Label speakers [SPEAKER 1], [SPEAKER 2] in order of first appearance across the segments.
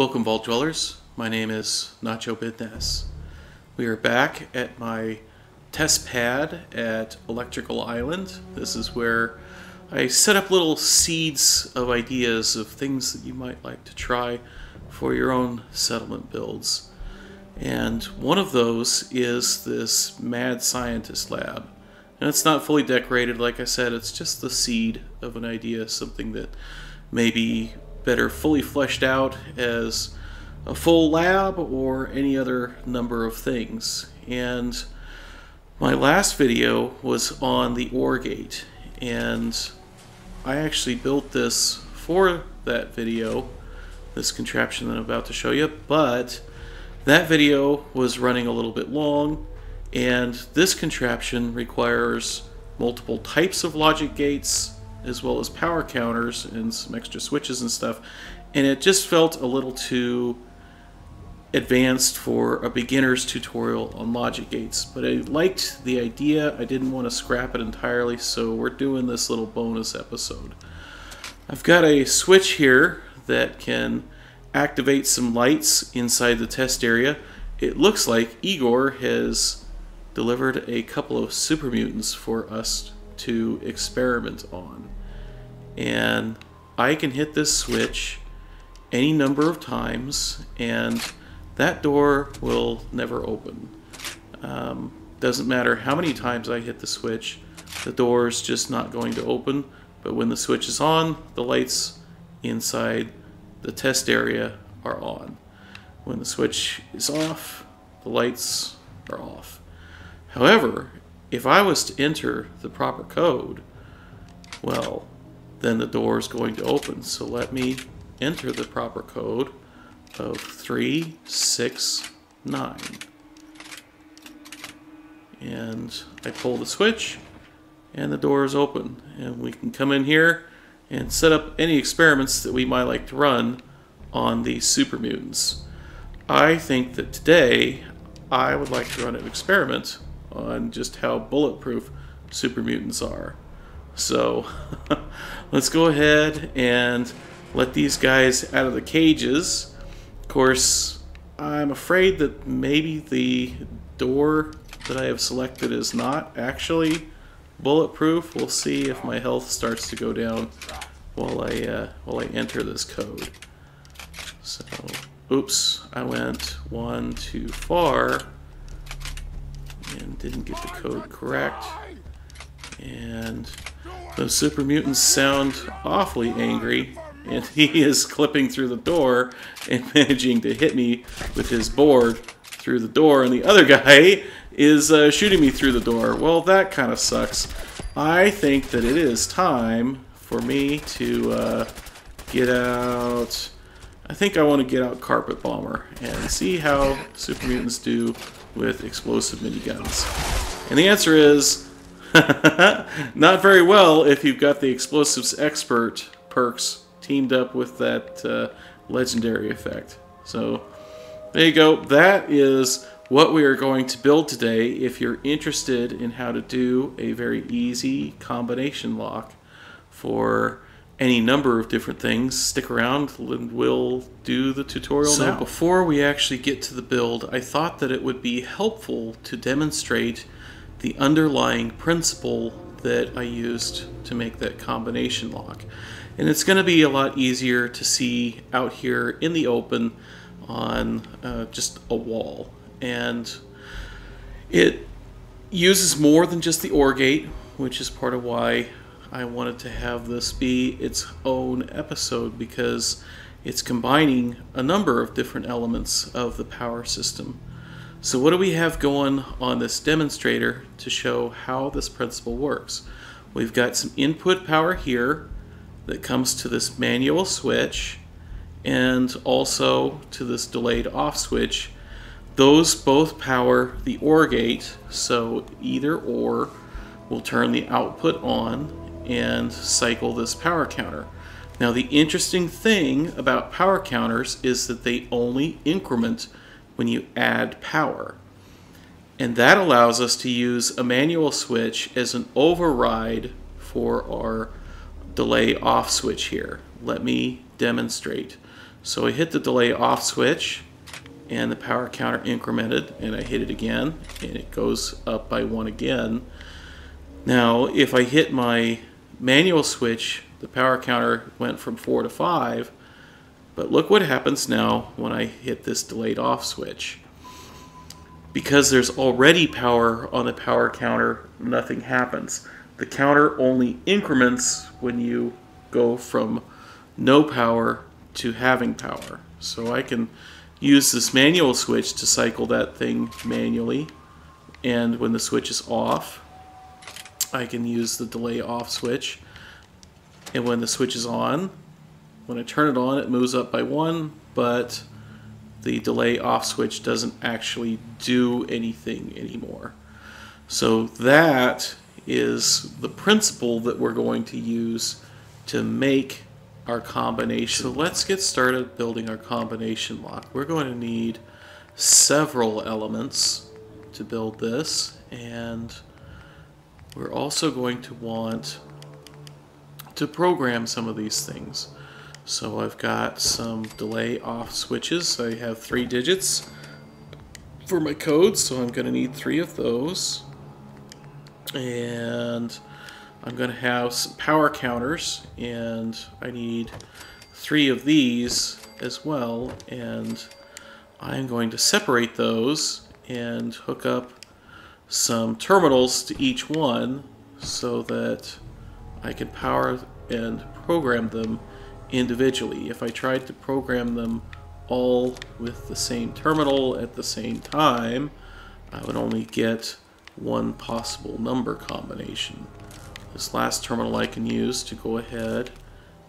[SPEAKER 1] Welcome, Vault Dwellers. My name is Nacho Bidness. We are back at my test pad at Electrical Island. This is where I set up little seeds of ideas of things that you might like to try for your own settlement builds. And one of those is this Mad Scientist Lab. And it's not fully decorated, like I said, it's just the seed of an idea, something that may be better fully fleshed out as a full lab or any other number of things. And my last video was on the OR gate, and I actually built this for that video, this contraption that I'm about to show you, but that video was running a little bit long, and this contraption requires multiple types of logic gates as well as power counters and some extra switches and stuff, and it just felt a little too advanced for a beginner's tutorial on logic gates, but I liked the idea. I didn't want to scrap it entirely, so we're doing this little bonus episode. I've got a switch here that can activate some lights inside the test area. It looks like Igor has delivered a couple of super mutants for us to experiment on. And I can hit this switch any number of times and that door will never open. Um, doesn't matter how many times I hit the switch, the door is just not going to open. But when the switch is on, the lights inside the test area are on. When the switch is off, the lights are off. However, if I was to enter the proper code, well, then the door is going to open. So let me enter the proper code of 369. And I pull the switch and the door is open. And we can come in here and set up any experiments that we might like to run on these super mutants. I think that today I would like to run an experiment on just how bulletproof super mutants are. So let's go ahead and let these guys out of the cages Of course, I'm afraid that maybe the door that I have selected is not actually bulletproof. We'll see if my health starts to go down while I uh, while I enter this code. So, oops, I went one too far and didn't get the code correct. And those super mutants sound awfully angry and he is clipping through the door and managing to hit me with his board through the door, and the other guy is uh, shooting me through the door. Well, that kind of sucks. I think that it is time for me to uh, get out... I think I want to get out Carpet Bomber and see how Super Mutants do with explosive miniguns. And the answer is... not very well if you've got the Explosives Expert perks teamed up with that uh, legendary effect. So there you go. That is what we are going to build today. If you're interested in how to do a very easy combination lock for any number of different things, stick around and we'll do the tutorial so now. before we actually get to the build, I thought that it would be helpful to demonstrate the underlying principle that I used to make that combination lock. And it's going to be a lot easier to see out here in the open on uh, just a wall. And it uses more than just the OR gate, which is part of why I wanted to have this be its own episode because it's combining a number of different elements of the power system. So what do we have going on this demonstrator to show how this principle works? We've got some input power here that comes to this manual switch and also to this delayed off switch. Those both power the OR gate, so either OR will turn the output on and cycle this power counter. Now the interesting thing about power counters is that they only increment when you add power. And that allows us to use a manual switch as an override for our delay off switch here. Let me demonstrate. So I hit the delay off switch and the power counter incremented and I hit it again and it goes up by one again. Now if I hit my manual switch the power counter went from 4 to 5 but look what happens now when I hit this delayed off switch. Because there's already power on the power counter nothing happens. The counter only increments when you go from no power to having power. So I can use this manual switch to cycle that thing manually. And when the switch is off, I can use the delay off switch. And when the switch is on, when I turn it on, it moves up by one, but the delay off switch doesn't actually do anything anymore. So that is the principle that we're going to use to make our combination. So let's get started building our combination lock. We're going to need several elements to build this and we're also going to want to program some of these things. So I've got some delay off switches. I have three digits for my code, so I'm going to need three of those. And I'm going to have some power counters, and I need three of these as well, and I'm going to separate those and hook up some terminals to each one so that I can power and program them individually. If I tried to program them all with the same terminal at the same time, I would only get one possible number combination this last terminal I can use to go ahead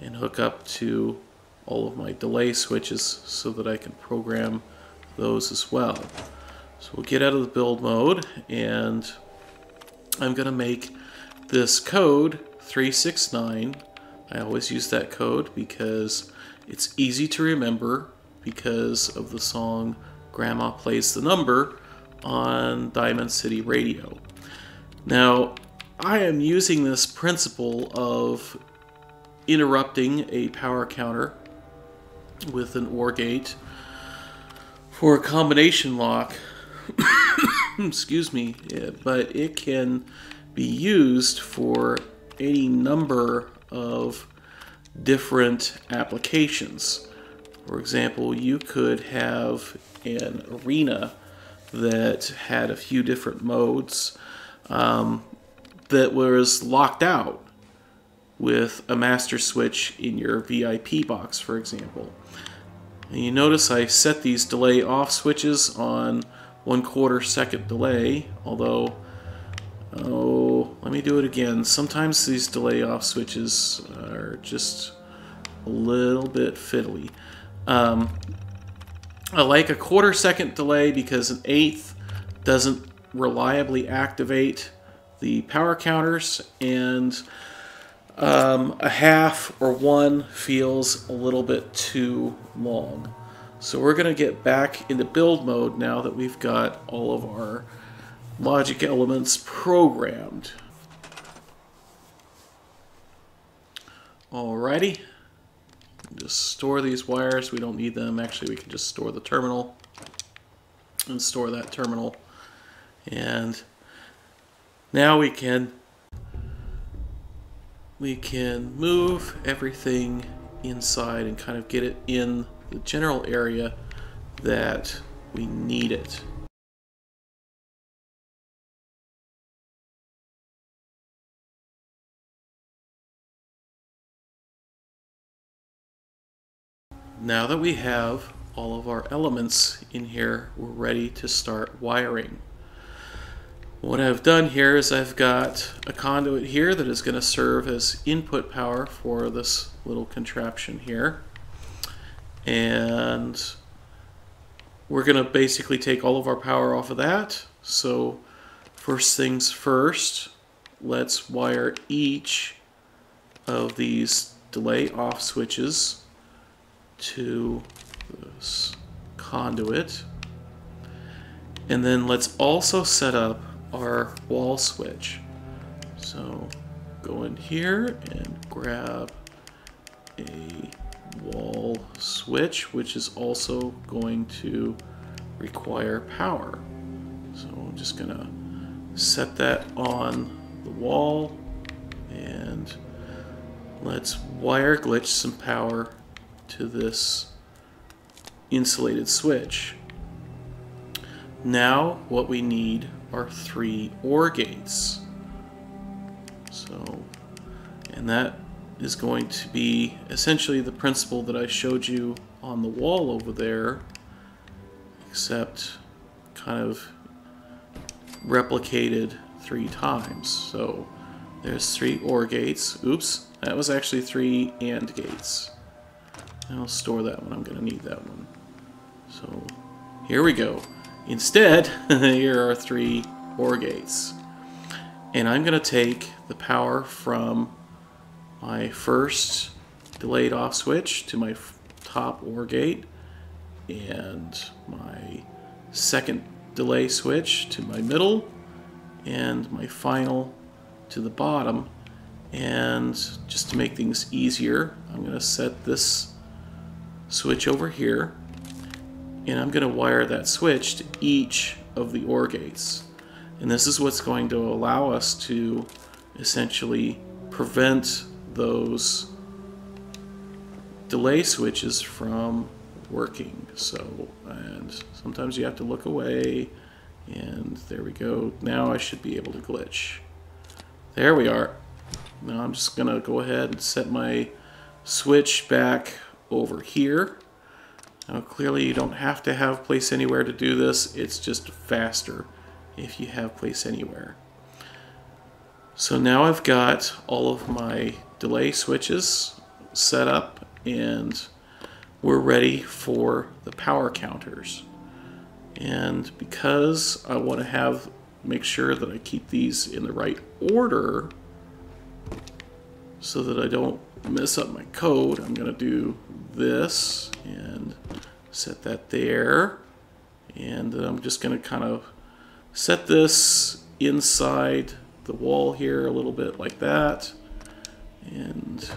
[SPEAKER 1] and hook up to all of my delay switches so that I can program those as well. So we'll get out of the build mode and I'm going to make this code 369. I always use that code because it's easy to remember because of the song Grandma Plays the Number on Diamond City Radio. Now, I am using this principle of interrupting a power counter with an OR gate for a combination lock. Excuse me, but it can be used for any number of different applications. For example, you could have an arena that had a few different modes. Um, that was locked out with a master switch in your VIP box, for example. And you notice I set these delay off switches on one quarter second delay, although, oh, let me do it again. Sometimes these delay off switches are just a little bit fiddly. Um, I like a quarter second delay because an eighth doesn't reliably activate the power counters and um, a half or one feels a little bit too long. So we're going to get back into build mode now that we've got all of our logic elements programmed. Alrighty. Just store these wires. We don't need them. Actually, we can just store the terminal and store that terminal. And now we can we can move everything inside and kind of get it in the general area that we need it. Now that we have all of our elements in here, we're ready to start wiring. What I've done here is I've got a conduit here that is going to serve as input power for this little contraption here. And we're going to basically take all of our power off of that. So first things first, let's wire each of these delay off switches to this conduit. And then let's also set up our wall switch. So go in here and grab switch which is also going to require power. So I'm just going to set that on the wall and let's wire glitch some power to this insulated switch. Now what we need are three OR gates. So, and that is going to be essentially the principle that I showed you on the wall over there, except kind of replicated three times. So there's three OR gates. Oops, that was actually three AND gates. I'll store that one. I'm going to need that one. So here we go. Instead, here are three OR gates. And I'm going to take the power from my first delayed off switch to my top OR gate and my second delay switch to my middle and my final to the bottom. And just to make things easier I'm going to set this switch over here and I'm going to wire that switch to each of the OR gates. And this is what's going to allow us to essentially prevent those delay switches from working. So, and sometimes you have to look away, and there we go. Now I should be able to glitch. There we are. Now I'm just gonna go ahead and set my switch back over here. Now clearly you don't have to have place anywhere to do this, it's just faster if you have place anywhere. So now I've got all of my delay switches set up and we're ready for the power counters. And because I want to have make sure that I keep these in the right order so that I don't mess up my code, I'm going to do this and set that there. And I'm just going to kind of set this inside the wall here a little bit like that. And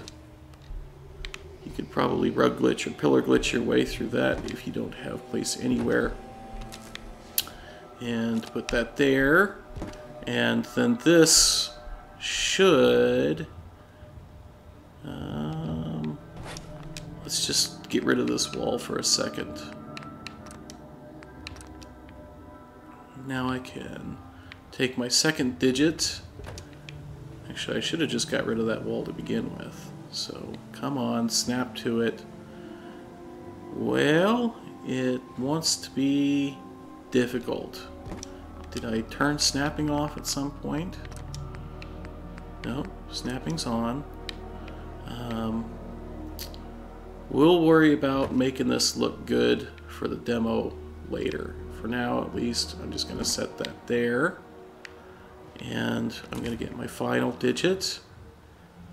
[SPEAKER 1] you could probably rug glitch or pillar glitch your way through that if you don't have place anywhere. And put that there. And then this should... Um, let's just get rid of this wall for a second. Now I can take my second digit. Actually, I should have just got rid of that wall to begin with. So, come on, snap to it. Well, it wants to be difficult. Did I turn snapping off at some point? No, snapping's on. Um, we'll worry about making this look good for the demo later. For now, at least, I'm just going to set that there. And I'm going to get my final digit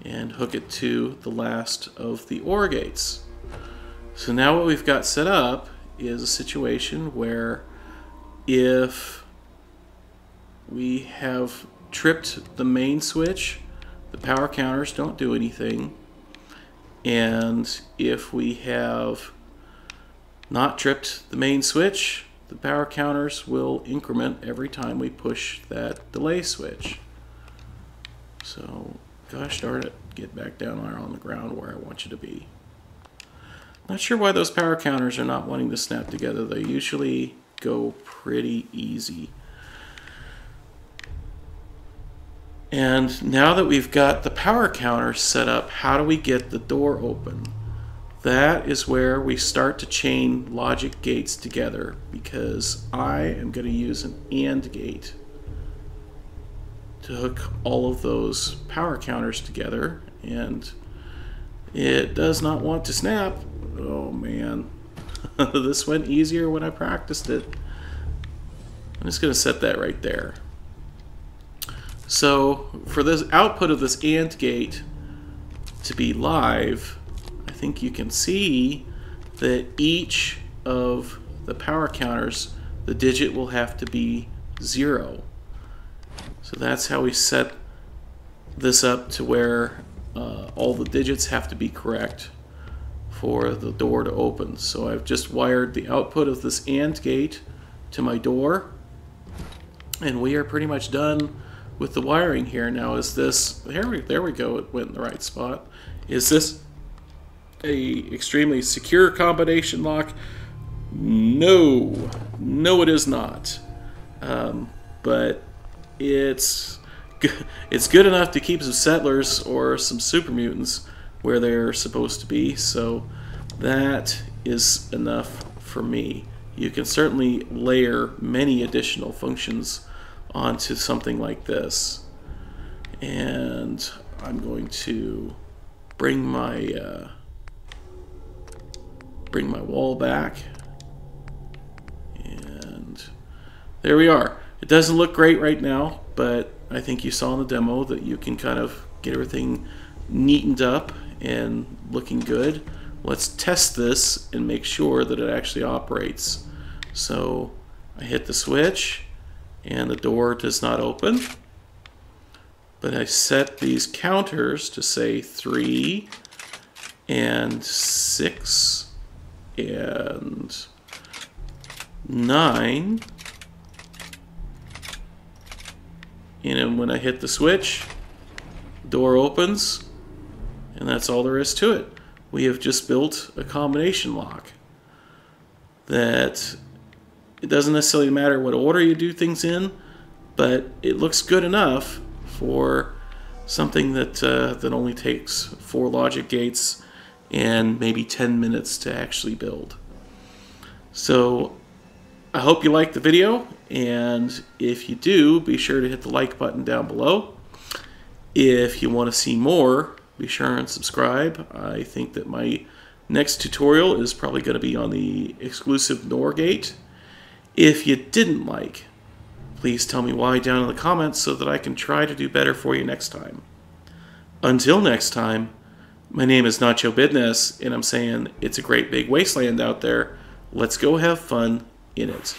[SPEAKER 1] and hook it to the last of the OR gates. So now what we've got set up is a situation where if we have tripped the main switch, the power counters don't do anything. And if we have not tripped the main switch, the power counters will increment every time we push that delay switch. So Gosh darn it, get back down there on the ground where I want you to be. Not sure why those power counters are not wanting to snap together. They usually go pretty easy. And now that we've got the power counter set up, how do we get the door open? That is where we start to chain logic gates together because I am going to use an AND gate to hook all of those power counters together and it does not want to snap. Oh man, this went easier when I practiced it. I'm just going to set that right there. So for this output of this AND gate to be live, think you can see that each of the power counters, the digit will have to be zero. So that's how we set this up to where uh, all the digits have to be correct for the door to open. So I've just wired the output of this AND gate to my door and we are pretty much done with the wiring here. Now is this, there we, there we go, it went in the right spot. Is this a extremely secure combination lock? No, no it is not. Um, but it's it's good enough to keep some settlers or some super mutants where they're supposed to be. So that is enough for me. You can certainly layer many additional functions onto something like this. And I'm going to bring my uh, bring my wall back. And there we are. It doesn't look great right now, but I think you saw in the demo that you can kind of get everything neatened up and looking good. Let's test this and make sure that it actually operates. So I hit the switch and the door does not open. But I set these counters to say 3 and 6 and 9. And then when I hit the switch, door opens, and that's all there is to it. We have just built a combination lock that it doesn't necessarily matter what order you do things in, but it looks good enough for something that uh, that only takes four logic gates and maybe 10 minutes to actually build. So I hope you liked the video, and if you do, be sure to hit the like button down below. If you want to see more, be sure and subscribe. I think that my next tutorial is probably going to be on the exclusive NOR gate. If you didn't like, please tell me why down in the comments so that I can try to do better for you next time. Until next time, my name is Nacho Bidness, and I'm saying it's a great big wasteland out there. Let's go have fun in it.